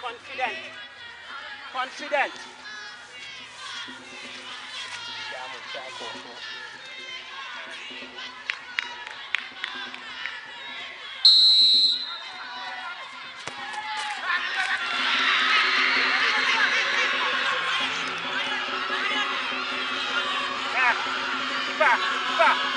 Confident. Confident. 爸爸